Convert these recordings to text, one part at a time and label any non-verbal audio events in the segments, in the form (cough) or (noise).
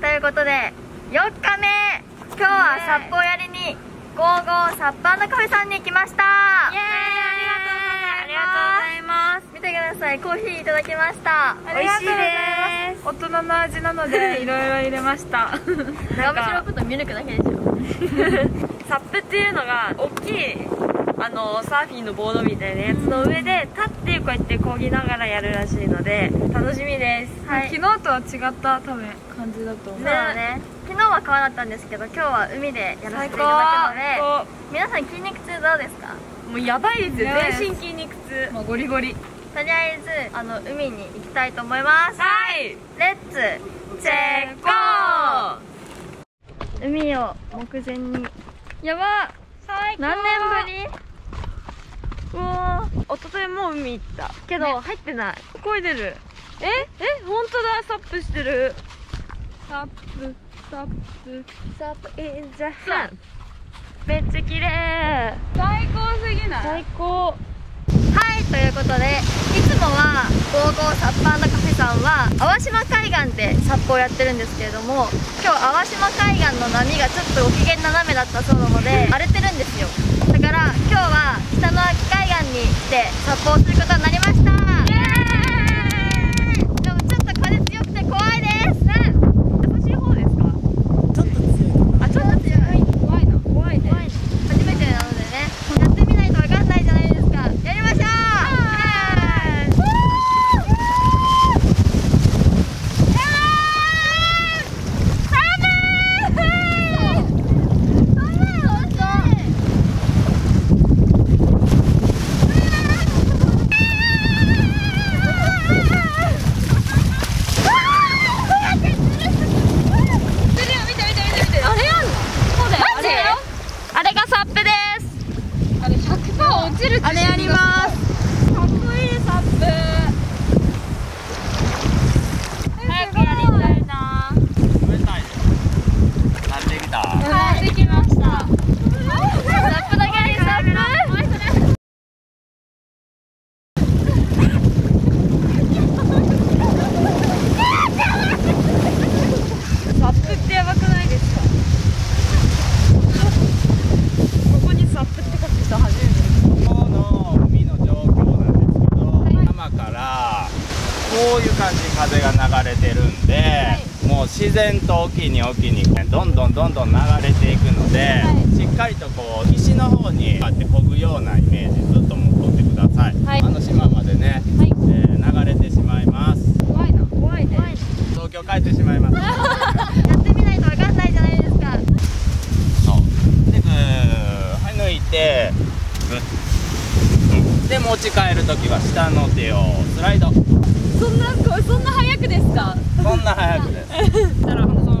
ということで4日目。今日は札幌やりにゴーゴーサッパーのカフェさんに来ました。イエーイ。ありがとうございます。見てください。コーヒーいただきました。美味しいです。大人の味なので (laughs) いろいろ入れました。ガムシロップとミルクだけでしょ。(laughs) サップっていうのが大きいあのサーフィンのボードみたいなやつの上で立ってこうやって漕ぎながらやるらしいので楽しみです、はい。昨日とは違った多分感じだと思う。そうだね。昨日は川だったんですけど今日は海でやらせていただくので最皆さん筋肉痛どうですか？高もうやばいですよ。全身筋肉痛。もうゴリゴリ。とりあえずあの海に行きたいと思います。はい。レッツチェッゴー！海を目前に。やば。最高。何年ぶり？うわー一昨日もう海行った。けど、入ってない。漕いでる。え？え？本当だ。サップしてる。サップサップサップ。 In the 阿南。めっちゃ綺麗。最高すぎない？最高。はいということでいつもはゴーゴーサッパーのカフェさんは淡島海岸でサップをやってるんですけれども今日淡島海岸の波がちょっとご機嫌斜めだったそうなので荒れてるんですよ。だから今日は北の脇海岸に来て撮影することになりましたでもちょっと風強くて怖いです優しい方ですかちょっと強いかなあちょっと強い怖いな怖いね怖い初めてなのでねやってみないと分かんないじゃないですかやりましょうあれがサップですあれ100%落ちるってあれやりますかっこいいサップ早くやりたいな冷たいです慣れてきたはいできましたサップだけにサップサップってやばくないですかここにサップって書く人初めてここの海の状況なんですけど、山からこういう感じに風が流れてるんで、もう自然と沖に沖にどんどんどんどん流れていくので、しっかりとこう岸の方にこうやって漕ぐようなイメージずっと持ってください、はい。あの島までね、はい。えー流れてしまいます。怖いな怖いね。東京帰ってしまいます。(laughs) やってみないと分かんないじゃないですか。そう。でグーはい抜いてグッ、うん、で持ち帰るときは下の手をスライド。そんなそんな早くですか？そんな早くです (laughs)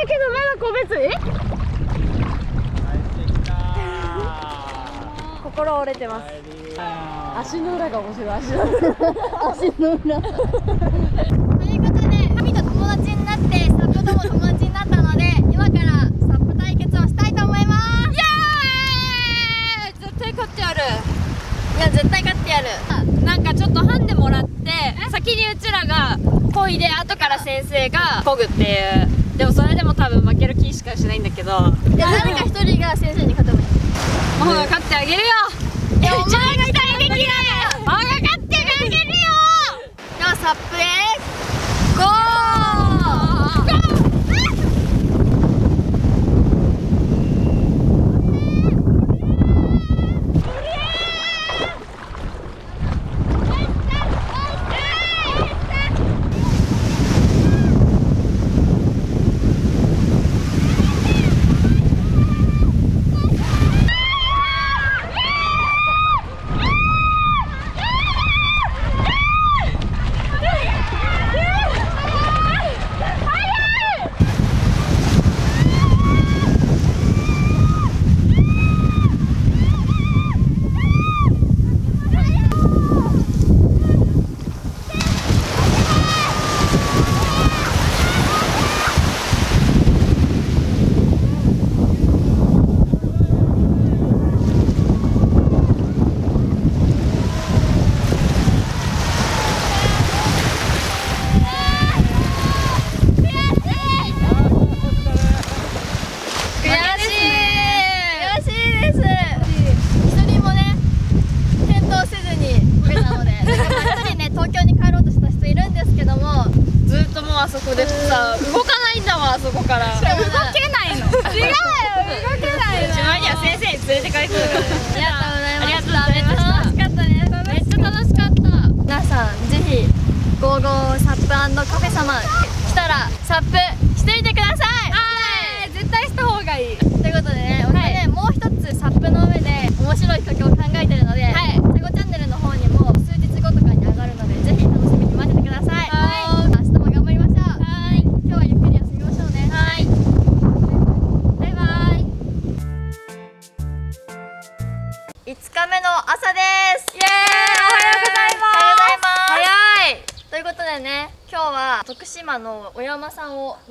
たけどまだ個別？心折れてます。足の裏が面白い。(laughs) 足の裏。足の裏ということで神と友達になってサップとも友達になったので今からサップ対決をしたいと思います。イエーイ！絶対勝ってやる。いや絶対勝ってやる。なんかちょっとハンデもらって先にうちらが漕いで後から先生が漕ぐっていう。でもそれでも多分負ける気しかしないんだけど。もいや誰か一人が先生に勝てばいい。うが勝ってあげるよいや一番期待できないもうが勝ってあげるよ。ではサップへゴー悔しい悔しいです一人もね転倒せずに受けたのでなんかまあ一人ね東京に帰ろうとした人いるんですけどもずっともうあそこでさ動かないんだわあそこから。動けないの。違うよ動けないの。しまいには先生に連れて帰ってくる。ありがとうございましたありがとうございましためっちゃ楽しかった。ねめっちゃ楽しかった。皆さんぜひゴーゴーサップカフェ様来たらサップ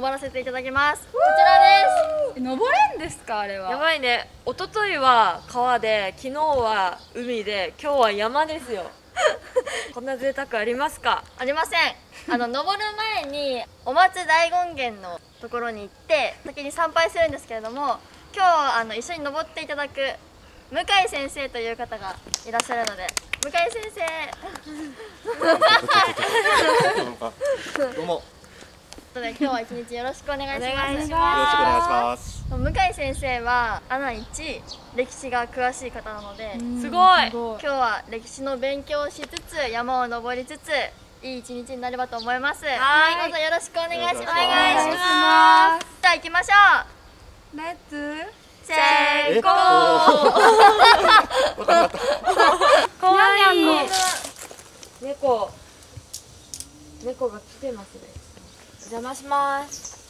登らせていただきます。こちらです。登れんですかあれは。やばいね。一昨日は川で昨日は海で今日は山ですよ。(laughs) こんな贅沢ありますか？ありません。あの登る前にお松大権現のところに行って先に参拝するんですけれども今日あの一緒に登っていただく向井先生という方がいらっしゃるので向井先生。どうもことで今日は一日よろしくお願いします。お願いしますろしくお願いします。向井先生はアナ一歴史が詳しい方なので、すごい。今日は歴史の勉強をしつつ山を登りつついい一日になればと思います。はい。どうぞよろしくお願いします。おお願いします。じゃあ行きましょう。レッツ成え功。かわいい猫。猫が来てますね。お邪魔します。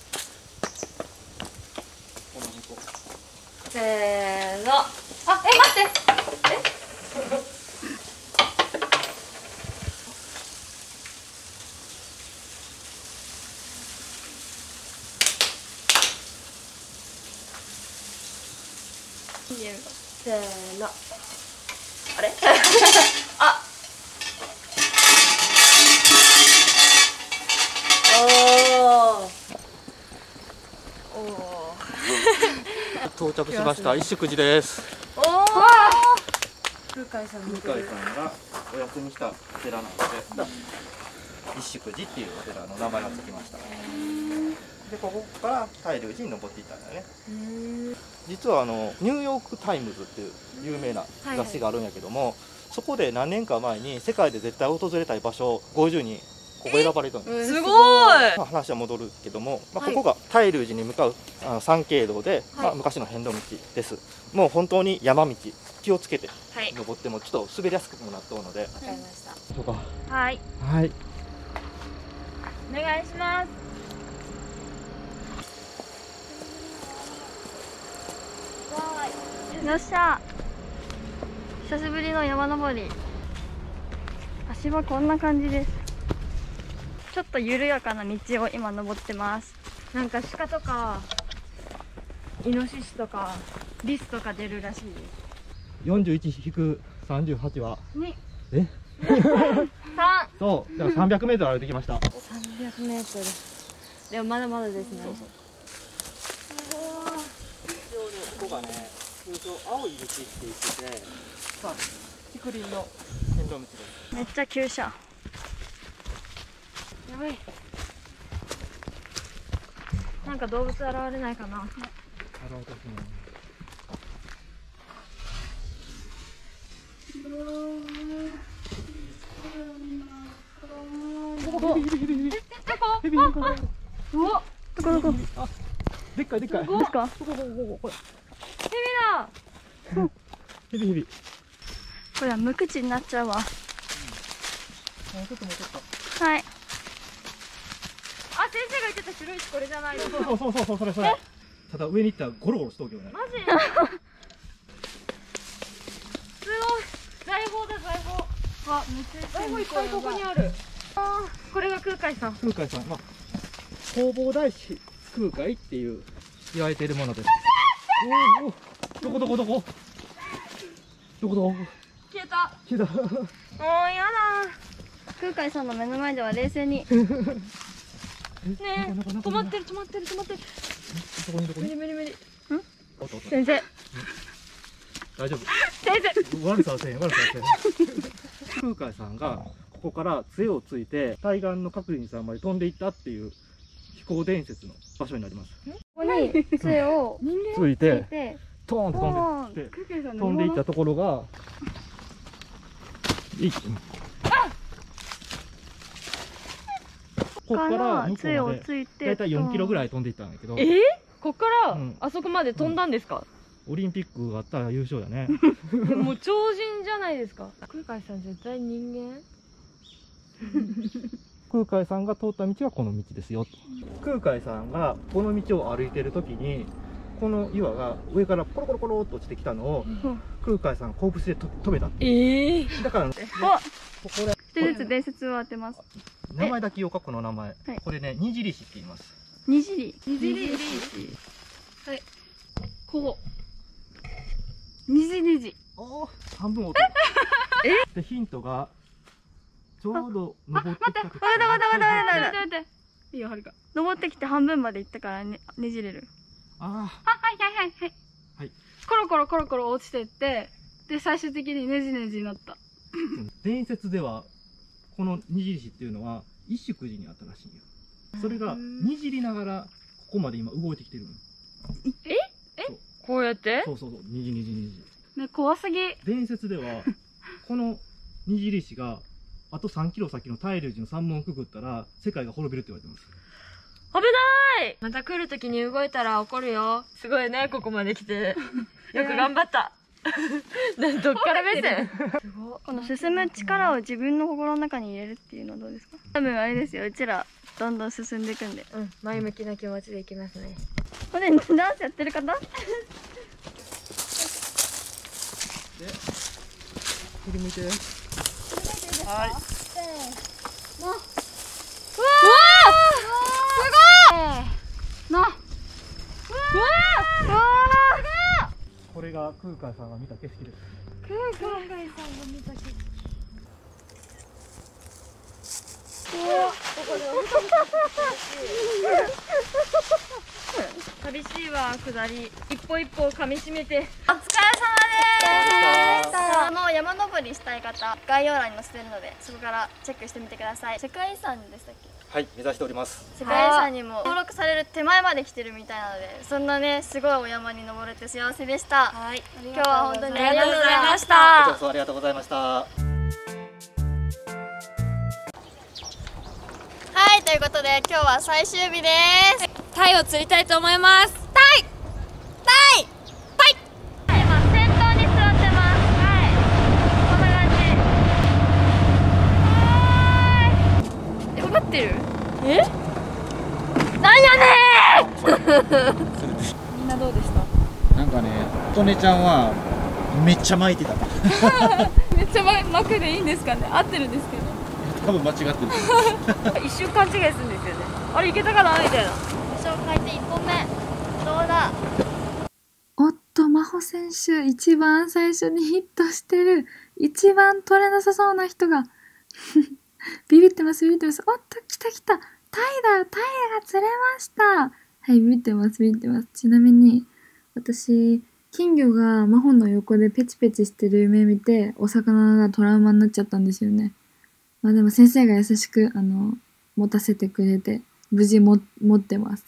せーの。あえ待ってせーのあれあおーお到着しました。一宿寺です。ーおー向井さん向井さんがお休みしたお寺なので、一宿寺っていうお寺の名前がつきました。でここから大龍寺に登っていったんだよね。実はあのニューヨークタイムズっていう有名な雑誌があるんやけども、そこで何年か前に世界で絶対訪れたい場所50にここ選ばれたんです。すごい。まあ、話は戻るけども、まあ、はい。ここが太龍寺に向かうあの参詣道で、まあ、昔の遍路道です。もう本当に山道気をつけてはい。登ってもちょっと滑りやすくもなっとうので。わかりました。そうか。はい。はい。お願いします。よっしゃ。久しぶりの山登り。足場こんな感じですちょっと緩やかな道を今登ってます。なんか鹿とかイノシシとかリスとか出るらしい。です41-38は？2え？3 (laughs) そう。だから300メートル歩いてきました。300m でもまだまだですね。ここがね通称青い道って言っててさあ竹林の線路道です。めっちゃ急車やばい。なんか動物現れないかな。あの私もどこどこでっかいでっかいですかこここここここれだヘビヘビこれは無口になっちゃうわあちょっともうちょっと生が言ってた白い石これじゃないですかそうそうそうそうそれそれ。ただ上に行ったらゴロゴロしとうけどね。マジ？すごい。財宝だ財宝。わめっちゃ財宝いっぱいここにある。あーこれが空海さん。空海さん。まあ弘法大師空海っていう言われているものです。おーおー。どこどこどこ？どこどこ？消えた。来た。(laughs) もうや空海さんの目の前では冷静に。だ (laughs) ねえ止まってる止まってる止まってる。どこにどこに？無理無理無理。おっとおっと先生。大丈夫。先生。悪さはせん悪さはせん。空海さんがここから杖をついて対岸の角林さんまで飛んでいったっていう飛行伝説の場所になります。ここに杖をついてて。トーンと飛んで飛んでいったところがいここかからら向こ杖をうまでついてだいたい4キロぐらいい飛んでいったんだけど。え？ー、こっから、うんあそこまで飛んだんですか、オリンピックがあったら優勝やね。でももう超人じゃないですか。空海さん絶対人間？(laughs) 空海さんが通った道はこの道ですよ。と空海さんがこの道を歩いてる時にこの岩が上からコロコロコロっと落ちてきたのを空海さん拳でと飛べたええだからこおこで一人ずつ伝説を当てます。名前だけ言おうかこの名前、はい。これね虹石って言います。にじり。にじり。はい。こにじにじ。おー半分落ちたでヒントがちょうど登ってきた時。わかったわかったわかったわかったう待って待って。いいよはるか。登ってきて半分まで行ったからねねじれる。ああはいはいはいはい。はい。コロコロコロコロ落ちてってで最終的にネジネジになった。ー伝説ではこの虹石っていうのは一宿寺にあったらしいんよ。それがにじりながらここまで今動いてきてるの。こうやって？そうそうそう。にじにじにじ。ね怖すぎ。伝説では (laughs) この虹石があと3キロ先の大龍寺の山門をくぐったら世界が滅びるって言われてます。危ない！また来るときに動いたら怒るよ。すごいねここまで来て。よく頑張った。な (laughs) どっから目線？この進む力を自分の心の中に入れるっていうのはどうですか？多分あれですよ。うちらどんどん進んでいくんで。うん。前向きな気持ちでいきますね。これダンスやってる方？振り向いて。なこれが空海さんが見た景色です。寂しいわ下り。一歩一歩噛み締めて。お疲れ様です。あの山登りしたい方概要欄に載せてるのでそこからチェックしてみてください。世界遺産でしたっけ？はい目指しております。世界遺産にも登録される手前まで来てるみたいなのでそんなねすごいお山に登れて幸せでした。はい。今日は本当にありがとうございましこちたらこそありがとうございました。はいということで今日は最終日です。タイを釣りたいと思いますタイタイタイ今先頭に座ってますはいこんな感じえ分かってる？え？なんやねみんなどうでした？なんかね、琴音ちゃんはめっちゃ巻いてた。(laughs) めっちゃま巻くでいいんですかね？合ってるんですけど。多分間違ってる。(laughs) 一瞬勘違いするんですよね。あれいけたかな？みたいな。紹介で1本目。どうだ？おっと、真帆選手、一番最初にヒットしてる、一番取れなさそうな人が、ビビってます、ビビってます。おっと、来た来た。タイだ、タイが釣れました。はい、ビビってます、ビビってます。ちなみに、私、金魚が真帆の横でペチペチしてる夢見て、お魚がトラウマになっちゃったんですよね。まあでも先生が優しく、あの、持たせてくれて、無事も持ってます。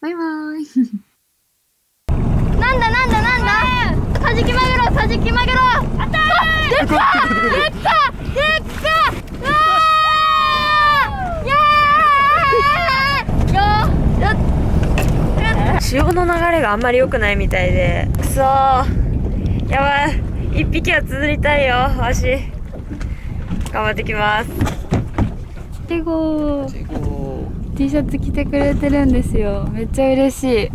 バイバーイ。なんだなんだなんだカジキマグロカジキマグロあったーでっかでっかでっかうわーイエーイよよ潮の流れがあんまり良くないみたいで。くそーやばい。一匹は釣りたいよ。わし。頑張ってきます。テゴー。T シャツ着てくれてるんですよ。めっちゃ嬉しい。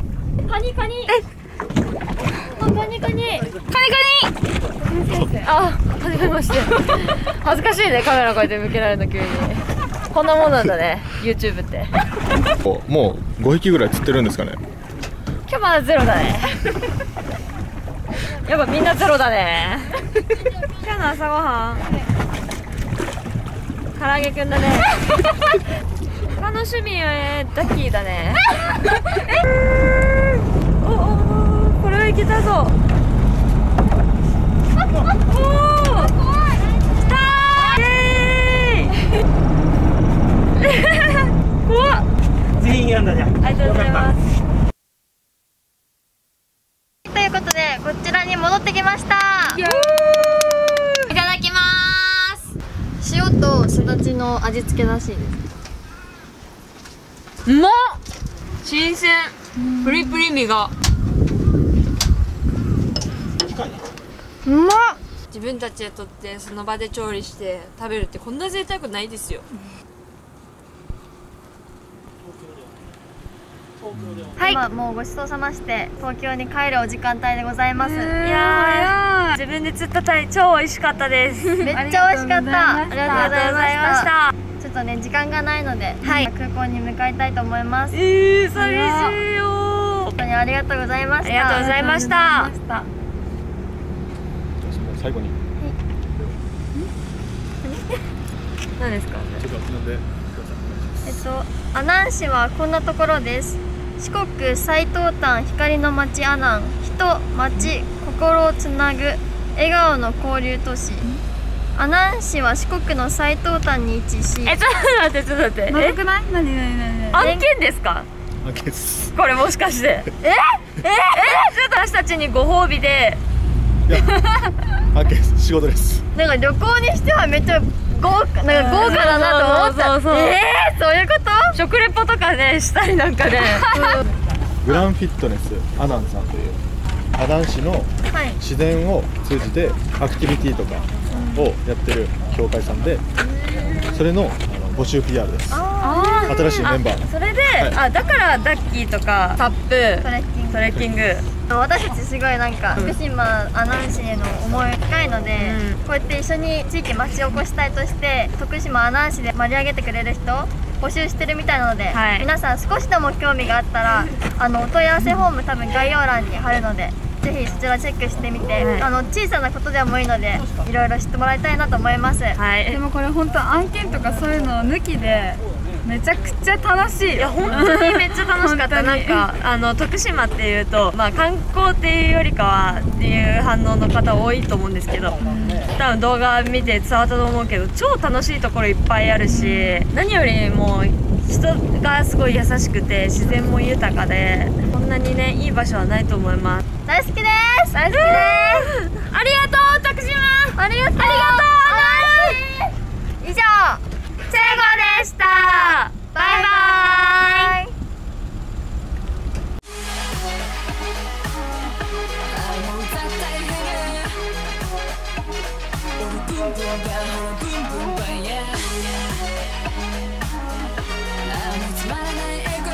カニカニ。あカニカニ。カニあはじめまして。恥ずかしいね。カメラこうやって向けられるの急に。こんなもんなんだね。YouTube って。(laughs) もう5匹ぐらい釣ってるんですかね今日まだゼロだね。(laughs) やっぱみんなゼロだね。今日の朝ごはん。唐揚げくんだね。他の趣味はえーダッキーだね。おおおこれはいけたぞ。お員 (laughs) やんだじゃんありがとうございますということでこちらに戻ってきましたいただきます塩とすだちの味付けらしいです。うまっ！新鮮。プリプリ身が。うまっ！自分たちで取ってその場で調理して食べるってこんな贅沢ないですよはい、今もうごちそうさまして東京に帰るお時間帯でございます、いやー自分で釣ったタイ超美味しかったです。(laughs) めっちゃ美味しかった。ありがとうございました。たちょっとね時間がないので、はい、空港に向かいたいと思います。えー、寂しいよ本当にありがとうございました。ありがとうございました。最後に。何？ですか？ちょっと飲んで。えっと阿南市はこんなところです四国最東端光の町阿南人町心をつなぐ。笑顔の交流都市。阿南市は四国の最東端に位置し。えちょっと待ってちょっと待って。え？くない？何？何？何？案件ですか？あけです。これもしかして。(laughs) ええ？え？え？ちょっと私たちにご褒美で。あけです。仕事です。なんか旅行にしてはめっちゃ豪華なんか豪華だなと思った。そうそうそうそう。えー、そういうこと？食レポとかねしたりなんかね。グランフィットネスアナンさんという阿南市のはい。自然を通じてアクティビティとかをやってる協会さんでそれのあの募集 PR です。あ新しいメンバーそれで、い。あだからダッキーとかサップトレッキング。トレッキング私たちすごいなんか徳島阿南市への思いが深いので、うん。こうやって一緒に地域町おこし隊として徳島阿南市で盛り上げてくれる人募集してるみたいなので、はい。皆さん少しでも興味があったらあのお問い合わせフォーム多分概要欄に貼るのでぜひそちらチェックしてみて、はい。あの小さなことでもいいのでいろいろ知ってもらいたいなと思います、はい。でもこれ本当案件とかそういうのを抜きでめちゃくちゃ楽しい。いや本当にめっちゃ楽しかった。なんかあの徳島っていうとまあ観光っていうよりかはっていう反応の方多いと思うんですけど多分動画見て伝わったと思うけど超楽しいところいっぱいあるし何よりも人がすごい優しくて自然も豊かでこんなにねいい場所はないと思います。大好きです。大好きです。(laughs) ありがとう徳島。ありがとう。ありがとう。以上チェゴでした。バイバイ。つまらないエゴ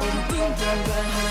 俺ブンブンブンほらブン